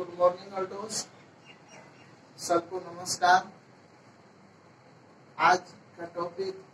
Good morning Altos सबको नमस्कार। आज का टॉपिक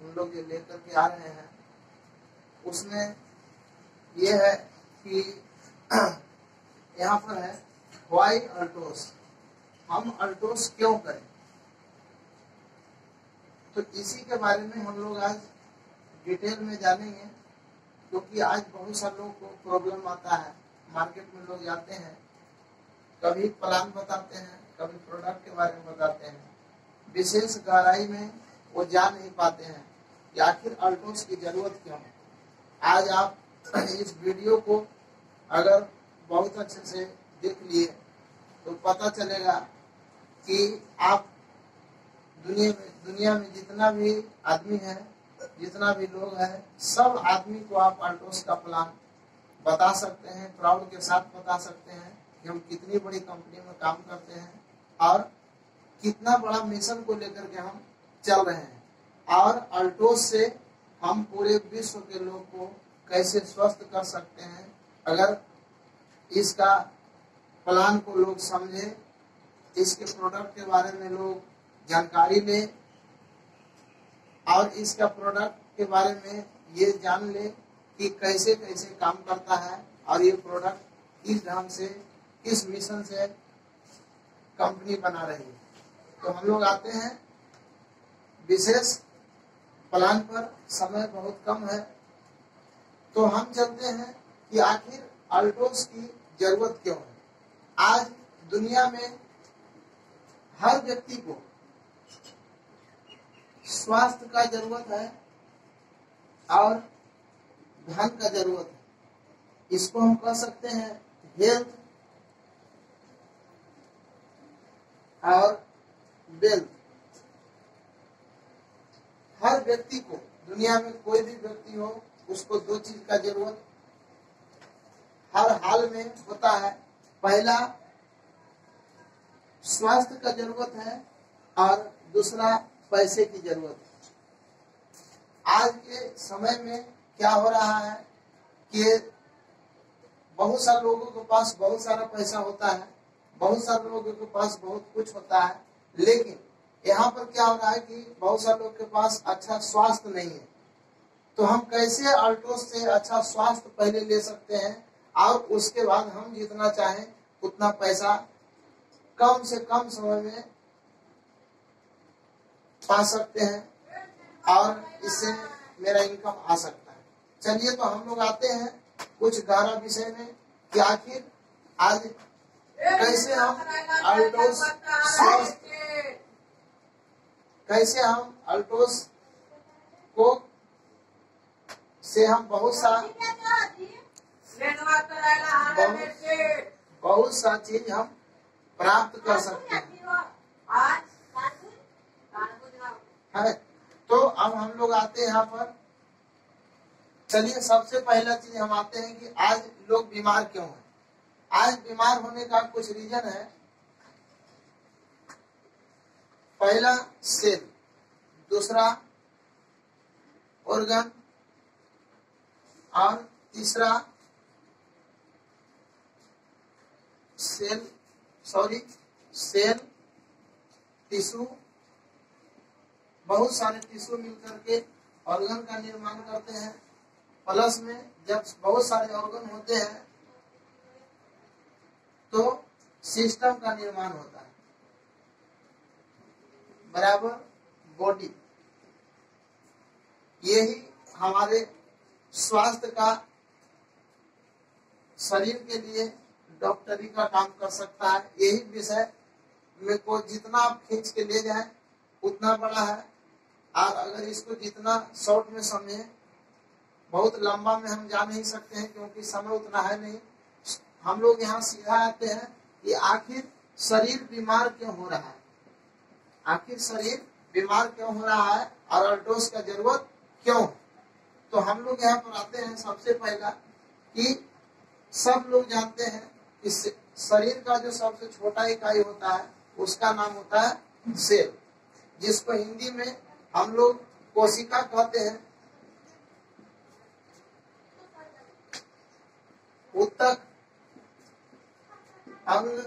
हम लोग जो लेकर के आ रहे हैं। उसमें ये है कि यहाँ पर है वाई अल्टोस हम अल्टोस क्यों करें? तो इसी के बारे में हम लोग आज डिटेल में जानेंगे, क्योंकि आज बहुत सारे लोगों को प्रॉब्लम आता है। मार्केट में लोग जाते हैं। कभी प्लान बताते हैं, कभी प्रोडक्ट के बारे में बताते हैं। विशेष गहराई में वो जान नहीं पाते हैं। कि आखिर अल्टोस की ज़रूरत क्यों है? आज आप इस वीडियो को अगर बहुत अच्छे से देख लिए तो पता चलेगा कि आप दुनिया में दुनिया में जितना भी आदमी है, जितना भी लोग है, सब आदमी को आप अल्टोस का प्लान बता सकते हैं प्राउड के साथ बता सकते हैं। कि हम कितनी बड़ी कंपनी में काम करते हैं और कितना बड़ा मिशन को लेकर के हम चल रहे हैं। और अल्टोस से हम पूरे विश्व के लोग को कैसे स्वस्थ कर सकते हैं, अगर इसका प्लान को लोग समझे, इसके प्रोडक्ट के बारे में लोग जानकारी लें, और इसका प्रोडक्ट के बारे में ये जान ले कि कैसे कैसे काम करता है, और ये प्रोडक्ट किस ढंग से किस मिशन से कंपनी बना रही है। तो हम लोग आते हैं। विशेष प्लान पर समय बहुत कम है। तो हम चलते हैं कि आखिर अल्टोस की ज़रूरत क्यों है? आज दुनिया में हर व्यक्ति को स्वास्थ्य का ज़रूरत है और धन का ज़रूरत है। इसको हम कह सकते हैं हेल्थ और वेल्थ। हर व्यक्ति को, दुनिया में कोई भी व्यक्ति हो, उसको दो चीज़ का ज़रूरत। हर हाल में होता है, पहला स्वास्थ्य का ज़रूरत है और दूसरा पैसे की ज़रूरत है। आज के समय में क्या हो रहा है कि बहुत सारे लोगों के पास बहुत सारा पैसा होता है बहुत सारे लोगों के पास बहुत कुछ होता है, लेकिन यहाँ पर क्या हो रहा है कि बहुत सारे लोग के पास अच्छा स्वास्थ्य नहीं है। तो हम कैसे अल्टोस से अच्छा स्वास्थ्य पहले ले सकते हैं और उसके बाद हम जितना चाहें उतना पैसा कम से कम समय में पा सकते हैं और इससे मेरा इनकम आ सकता है। चलिए तो हम लोग आते हैं कुछ गहरा विषय में कि आखिर आज कैसे हम अल्टोस कैसे हम अल्टोस को से हम बहुत सा बहुत, बहुत सा चीज़ हम प्राप्त कर सकते हैं। है? तो अब हम लोग आते हैं यहाँ पर। चलिए सबसे पहला चीज़ हम आते हैं कि आज लोग बीमार क्यों हैं? आज बीमार होने का कुछ रीजन है। पहला, सेल। दूसरा ऑर्गन और तीसरा, सेल। Sorry, cell, tissue. बहुत सारे टिश्यू मिलकर के ऑर्गन का निर्माण करते हैं। प्लस में जब बहुत सारे ऑर्गन होते हैं तो सिस्टम का निर्माण होता है। बराबर बॉडी यही हमारे स्वास्थ्य का, शरीर के लिए डॉक्टरी का काम कर सकता है। यही विषय में को जितना आप खींच के ले जाए, उतना बड़ा है। और अगर इसको जितना शॉर्ट में समझे, बहुत लंबा में हम जा नहीं सकते हैं, क्योंकि समय उतना है नहीं। हम लोग यहाँ सीधा आते हैं कि आखिर शरीर बीमार क्यों हो रहा है? आखिर शरीर बीमार क्यों हो रहा है और अल्टोस का ज़रूरत क्यों? तो हम लोग यहाँ पर आते हैं सबसे पहला कि सब लोग जानते हैं कि शरीर का जो सबसे छोटा इकाई होता है, उसका नाम होता है सेल, जिसको हिंदी में हम लोग कोशिका कहते हैं। उत्तक अंग,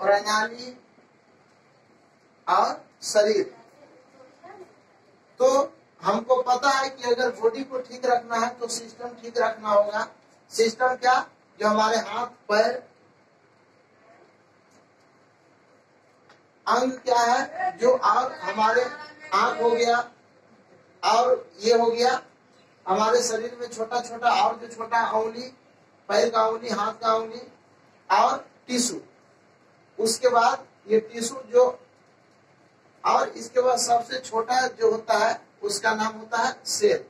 प्रणाली और शरीर। तो हमको पता है कि अगर बॉडी को ठीक रखना है तो सिस्टम ठीक रखना होगा। सिस्टम क्या? जो हमारे हाथ, पैर, अंग क्या है? जो और हमारे आँख हो गया, और ये हो गया। हमारे शरीर में छोटा छोटा और जो छोटा उंगली पैर का उंगली हाथ का उंगली और टिश्यू उसके बाद ये टिश्यू जो और इसके बाद सबसे छोटा जो होता है उसका नाम होता है सेल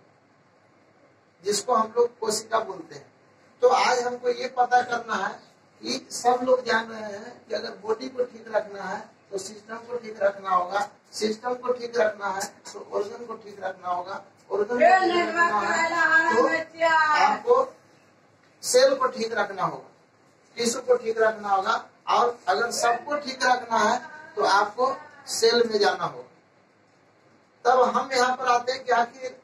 जिसको हम लोग कोशिका बोलते हैं। तो आज हमको ये पता करना है कि सब लोग जान रहे हैं कि अगर बॉडी को ठीक रखना है तो सिस्टम को ठीक रखना होगा। सिस्टम को ठीक रखना है तो ऑर्गन को ठीक रखना होगा। ऑर्गन को ठीक रखना है तो आपको सेल को ठीक रखना होगा। को ठीक रखना होगा। और अगर सबको ठीक रखना है तो आपको सेल में जाना होगा। तब हम यहाँ पर आते हैं कि आखिर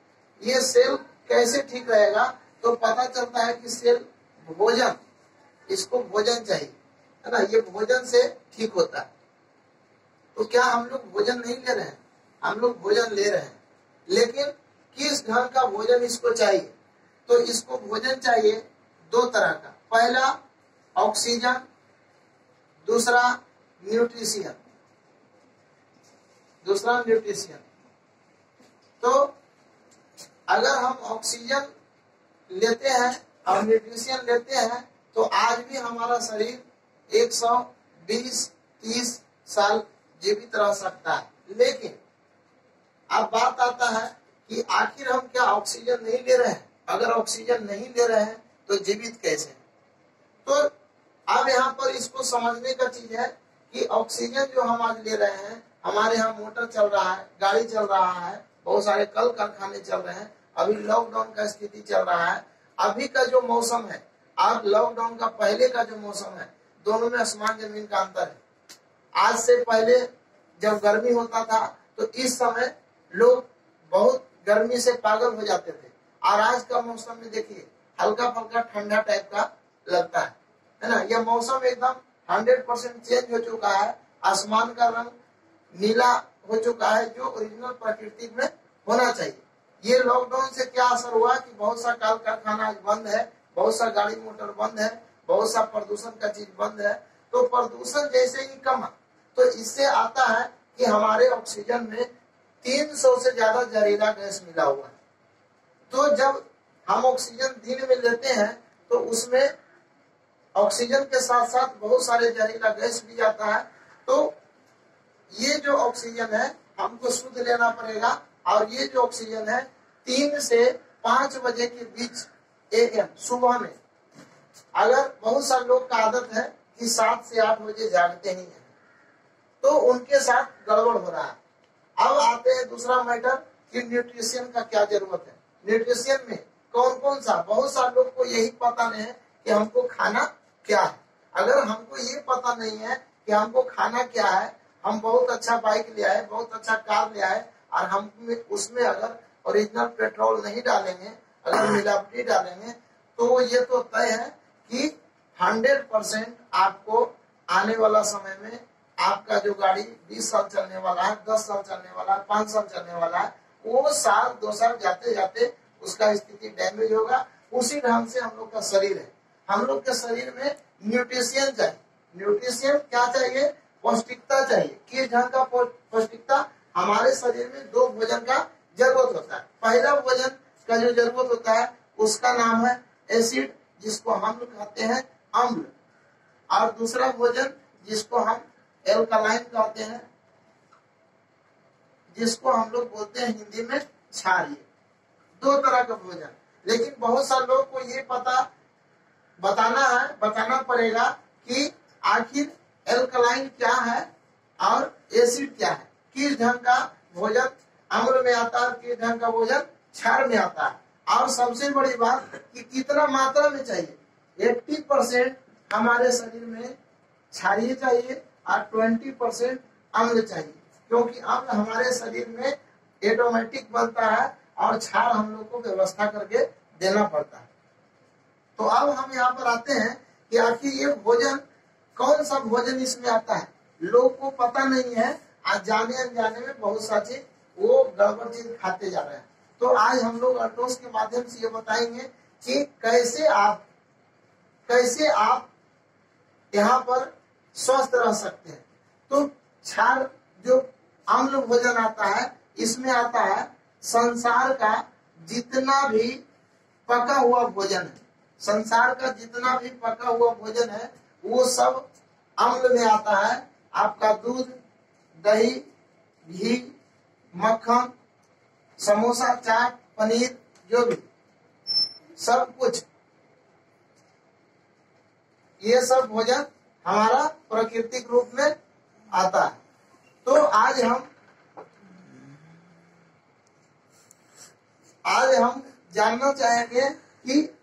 ये सेल कैसे ठीक रहेगा? तो पता चलता है कि सेल भोजन, इसको भोजन चाहिए, है ना? ये भोजन से ठीक होता है। तो क्या हम लोग भोजन नहीं ले रहे हैं? हम लोग भोजन ले रहे हैं। लेकिन किस ढंग का भोजन इसको चाहिए? तो इसको भोजन चाहिए दो तरह का। पहला ऑक्सीजन, दूसरा न्यूट्रिशियन दूसरा न्यूट्रिशियन। तो अगर हम ऑक्सीजन लेते हैं और न्यूट्रिशियन लेते हैं तो आज भी हमारा शरीर 120 30 साल जीवित रह सकता है। लेकिन अब बात आता है कि आखिर हम क्या ऑक्सीजन नहीं ले रहे हैं? अगर ऑक्सीजन नहीं ले रहे हैं तो जीवित कैसे तो अब यहाँ पर इसको समझने का चीज़ है कि ऑक्सीजन जो हम आज ले रहे हैं, हमारे यहाँ मोटर चल रहा है, गाड़ी चल रहा है, बहुत सारे कल कारखाने चल रहे हैं, अभी लॉकडाउन का स्थिति चल रहा है। अभी का जो मौसम है, और लॉकडाउन का पहले का जो मौसम है, दोनों में आसमान ज़मीन का अंतर है। आज से पहले जब गर्मी होता था तो इस समय लोग बहुत गर्मी से पागल हो जाते थे। और आज का मौसम में देखिए हल्का फल्का ठंडा टाइप का लगता है। है ना? यह मौसम एकदम हंड्रेड परसेंट चेंज हो चुका है। आसमान का रंग नीला हो चुका है, जो ओरिजिनल प्रकृति में होना चाहिए। ये लॉकडाउन से क्या असर हुआ कि बहुत सा काल कारखाना आज बंद है, बहुत सा गाड़ी मोटर बंद है, बहुत सा प्रदूषण का चीज़ बंद है। तो प्रदूषण जैसे ही कम तो इससे आता है कि हमारे ऑक्सीजन में 300 से ज़्यादा जहरीला गैस मिला हुआ है। तो जब हम ऑक्सीजन दिन में लेते हैं तो उसमें ऑक्सीजन के साथ साथ बहुत सारे जहरीला गैस भी जाता है। तो ये जो ऑक्सीजन है, हमको शुद्ध लेना पड़ेगा। और ये जो ऑक्सीजन है, तीन से पाँच बजे के बीच ए एम सुबह में। अगर बहुत सारे लोग का आदत है कि सात से आठ बजे जागते ही हैं तो उनके साथ गड़बड़ हो रहा है। अब आते हैं दूसरा मैटर कि न्यूट्रिशन का क्या ज़रूरत है। न्यूट्रिशन में कौन कौन सा? बहुत सारे लोग को यही पता नहीं है कि हमको खाना क्या? है अगर हमको ये पता नहीं है कि हमको खाना क्या है, हम बहुत अच्छा बाइक ले आए, बहुत अच्छा कार ले आए, और हम उसमें अगर ओरिजिनल पेट्रोल नहीं डालेंगे, अगर मिलावटी डालेंगे तो ये तो तय है कि हंड्रेड परसेंट आपको आने वाला समय में आपका जो गाड़ी 20 साल चलने वाला है 10 साल चलने वाला है 5 साल चलने वाला है, वो साल, दो साल जाते जाते उसका स्थिति डैमेज होगा। उसी ढंग से हम लोग का शरीर है। हम लोग के शरीर में न्यूट्रिशियन चाहिए। न्यूट्रिशियन क्या चाहिए? पौष्टिकता चाहिए। किस ढंग का पौष्टिकता? हमारे शरीर में दो भोजन का ज़रूरत होता है। पहला भोजन का जो ज़रूरत होता है, उसका नाम है एसिड, जिसको हम कहते हैं अम्ल। और दूसरा भोजन, जिसको हम एल्कलाइन कहते हैं, जिसको हम लोग बोलते हैं हिंदी में क्षारिय। दो तरह का भोजन। लेकिन बहुत सारे लोग को ये पता बताना है, बताना पड़ेगा कि आखिर एल्कलाइन क्या है और एसिड क्या है। किस ढंग का भोजन? अम्ल में आता है, किस ढंग का भोजन? क्षार में आता है। और सबसे बड़ी बात कि कितना मात्रा में चाहिए? एट्टी परसेंट हमारे शरीर में क्षारिय चाहिए और ट्वेंटी परसेंट अम्ल चाहिए। क्योंकि अम्ल हमारे शरीर में ऑटोमेटिक बनता है और क्षार हम लोग को व्यवस्था करके देना पड़ता है। तो अब हम यहाँ पर आते हैं कि आखिर ये भोजन, कौन सा भोजन इसमें आता है? लोग को पता नहीं है, आज जाने अनजाने में बहुत सा चीज़ वो गड़बड़ चीज़ खाते जा रहे हैं। तो आज हम लोग अल्टोस के माध्यम से ये बताएँगे कि कैसे आप कैसे आप यहाँ पर स्वस्थ रह सकते हैं। तो क्षार जो अम्ल भोजन आता है, इसमें आता है संसार का जितना भी पका हुआ भोजन है। संसार का जितना भी पका हुआ भोजन है, वो सब अम्ल में आता है। आपका दूध, दही, घी, मक्खन, समोसा, चाट, पनीर, जो भी, सब कुछ। ये सब भोजन हमारा प्राकृतिक रूप में आता है। तो आज हम आज हम जानना चाहेंगे कि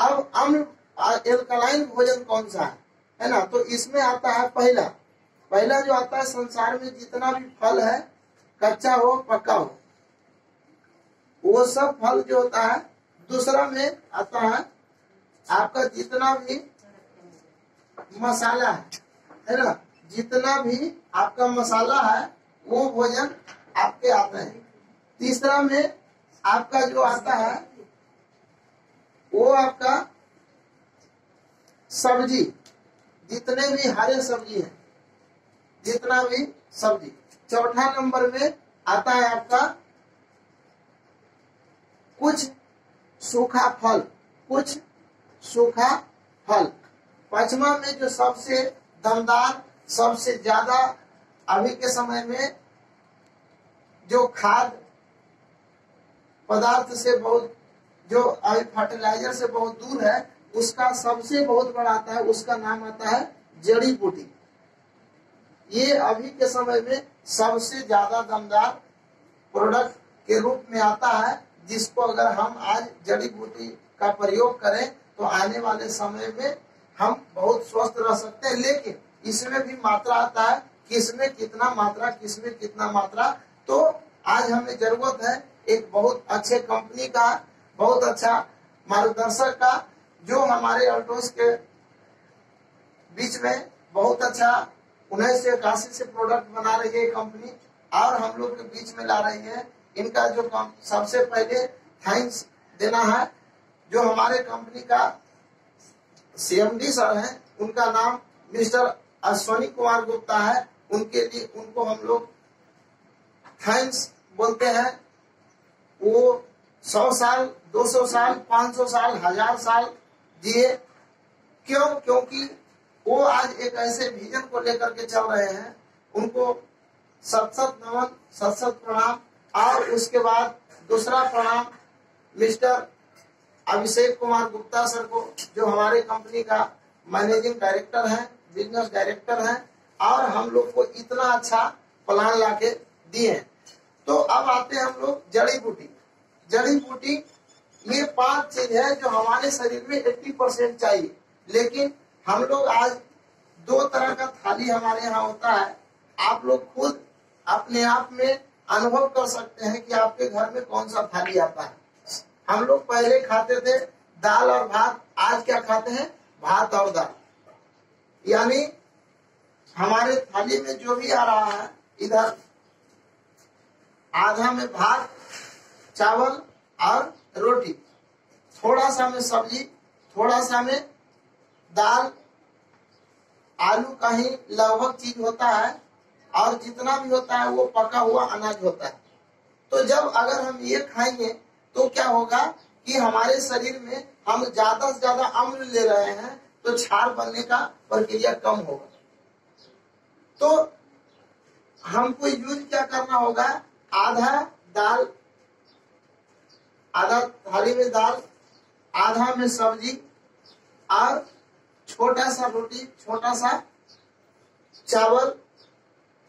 अब अम्ल एल्कलाइन भोजन कौन सा है? है ना? तो इसमें आता है पहला। पहला जो आता है संसार में जितना भी फल है, कच्चा हो पक्का हो, वो सब फल जो होता है, दूसरा में आता है आपका जितना भी मसाला है है ना? जितना भी आपका मसाला है, वो भोजन आपके आते हैं। तीसरा में आपका जो आता है वो आपका सब्ज़ी, जितने भी हरे सब्ज़ी है, जितना भी सब्ज़ी। चौथा नंबर में आता है आपका कुछ सूखा फल, कुछ सूखा फल। पांचवा में जो सबसे दमदार, सबसे ज़्यादा अभी के समय में जो खाद पदार्थ से बहुत जो फर्टिलाइज़र से बहुत दूर है, उसका सबसे बहुत बड़ा आता है, उसका नाम आता है जड़ी बूटी। ये अभी के समय में सबसे ज़्यादा दमदार प्रोडक्ट के रूप में आता है, जिसको अगर हम आज जड़ी बूटी का प्रयोग करें तो आने वाले समय में हम बहुत स्वस्थ रह सकते हैं। लेकिन इसमें भी मात्रा आता है, किसमें कितना मात्रा, किसमें कितना मात्रा। तो आज हमें ज़रूरत है एक बहुत अच्छे कंपनी का बहुत अच्छा मार्गदर्शक का जो हमारे अल्टोस के बीच में बहुत अच्छा उन्नीस से इक्यासी से प्रोडक्ट बना रही है कंपनी और हम लोग के बीच में ला रही है। इनका जो सबसे पहले थैंक्स देना है, जो हमारे कंपनी का सीएमडी सर है, उनका नाम मिस्टर अश्वनी कुमार गुप्ता है। उनके लिए उनको हम लोग थैंक्स बोलते हैं। वो सौ साल, दो सौ साल, पाँच सौ साल, हज़ार साल जिए क्यों? क्योंकि वो आज एक ऐसे विजन को लेकर के चल रहे हैं। उनको सत नमन सत सत प्रणाम। और उसके बाद दूसरा प्रणाम मिस्टर अभिषेक कुमार गुप्ता सर को, जो हमारे कंपनी का मैनेजिंग डायरेक्टर है बिज़नेस डायरेक्टर है। और हम लोग को इतना अच्छा प्लान लाके दिए तो अब आते हैं हम लोग जड़ी बूटी। जड़ी बूटी ये पाँच चीज़ है जो हमारे शरीर में 80 परसेंट चाहिए। लेकिन हम लोग आज दो तरह का थाली हमारे यहाँ होता है। आप लोग खुद अपने आप में अनुभव कर सकते हैं कि आपके घर में कौन सा थाली आता है। हम लोग पहले खाते थे दाल और भात, आज क्या खाते हैं? भात और दाल। यानी हमारे थाली में जो भी आ रहा है, इधर आधा में भात चावल और रोटी। थोड़ा सा में सब्ज़ी, थोड़ा सा में दाल, आलू का ही लगभग चीज़ होता है, और जितना भी होता है वो पका हुआ अनाज होता है। तो जब अगर हम ये खाएँगे तो क्या होगा कि हमारे शरीर में हम ज़्यादा से ज़्यादा अम्ल ले रहे हैं तो क्षार बनने का प्रक्रिया कम होगा। तो हमको यूज़ क्या करना होगा? आधा दाल आधा थाली में दाल, आधा में सब्ज़ी, और छोटा सा रोटी, छोटा सा चावल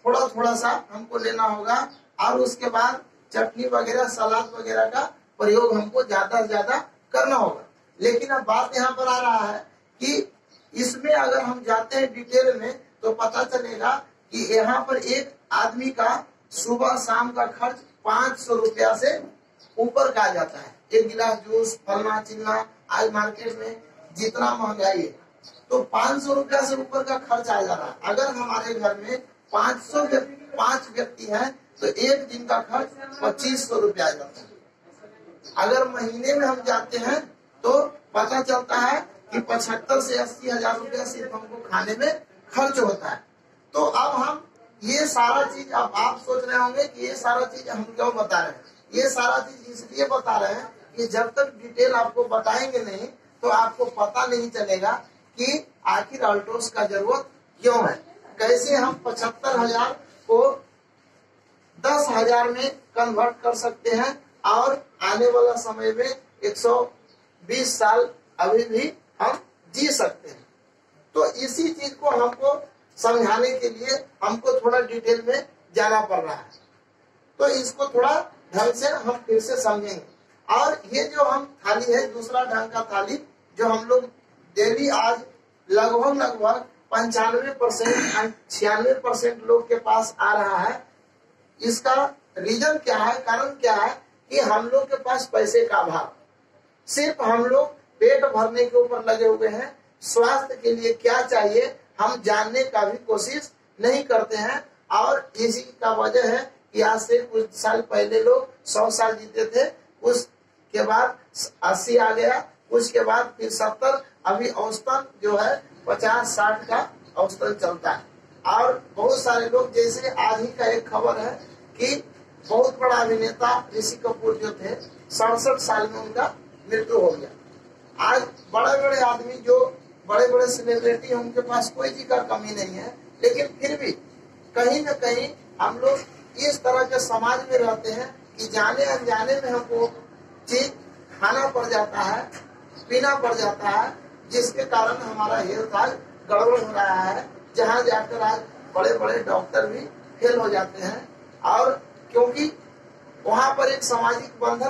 थोड़ा थोड़ा सा हमको लेना होगा, और उसके बाद चटनी वगैरह, सलाद वगैरह का प्रयोग हमको ज़्यादा से ज़्यादा करना होगा। लेकिन अब बात यहाँ पर आ रहा है कि इसमें अगर हम जाते हैं डिटेल में तो पता चलेगा कि यहाँ पर एक आदमी का सुबह शाम का खर्च पाँच सौ रुपया से ऊपर का जाता है। एक गिलास जूस, फलना, चिलना, आज मार्केट में जितना महँगाई है तो पाँच सौ रूपया से ऊपर का खर्च आ जा रहा है। अगर हमारे घर में पाँच सौ पाँच व्यक्ति है तो एक दिन का खर्च पच्चीस सौ रूपया आ जाता है। अगर महीने में हम जाते हैं तो पता चलता है कि पचहत्तर से अस्सी हज़ार रूपया सिर्फ़ हमको खाने में खर्च होता है। तो अब हम ये सारा चीज़, अब आप सोच रहे होंगे कि ये सारा चीज़ हम क्यों बता रहे हैं? ये सारा चीज़ इसलिए बता रहे हैं कि जब तक डिटेल आपको बताएँगे नहीं तो आपको पता नहीं चलेगा कि आखिर अल्ट्रोस का ज़रूरत क्यों है। कैसे हम पचहत्तर हज़ार को दस हज़ार में कन्वर्ट कर सकते हैं और आने वाला समय में 120 साल अभी भी हम जी सकते हैं। तो इसी चीज़ को हमको समझाने के लिए हमको थोड़ा डिटेल में जाना पड़ रहा है। तो इसको थोड़ा ढंग से हम फिर से समझेंगे। और ये जो हम थाली है, दूसरा ढंग का थाली, जो हम लोग डेली आज लगभग लगभग पंचानवे परसेंट छियानवे परसेंट लोग के पास आ रहा है। इसका रीजन क्या है, कारण क्या है कि हम लोग के पास पैसे का अभाव। सिर्फ़ हम लोग पेट भरने के ऊपर लगे हुए हैं। स्वास्थ्य के लिए क्या चाहिए, हम जानने का भी कोशिश नहीं करते हैं। और इसी का वजह है कि आज से कुछ साल पहले लोग सौ साल जीते थे, उसके बाद अस्सी आ गया, उसके बाद फिर सत्तर, अभी औसतन जो है पचास, साठ का औसतन चलता है। और बहुत सारे लोग, जैसे आज ही का एक खबर है कि बहुत बड़ा अभिनेता ऋषि कपूर जो थे, सड़सठ साल में उनका मृत्यु हो गया। आज बड़े बड़े आदमी जो बड़े बड़े सेलिब्रिटी है, उनके पास कोई चीज़ का कमी नहीं है, लेकिन फिर भी कहीं न कहीं हम लोग इस तरह के समाज में रहते हैं कि जाने अनजाने में हमको चीज़ खाना पड़ जाता है, पीना पड़ जाता है, जिसके कारण हमारा हेल्थ आज गड़बड़ हो रहा है, जहाँ जाकर आज बड़े बड़े डॉक्टर भी फेल हो जाते हैं। और क्योंकि वहाँ पर एक सामाजिक बंधन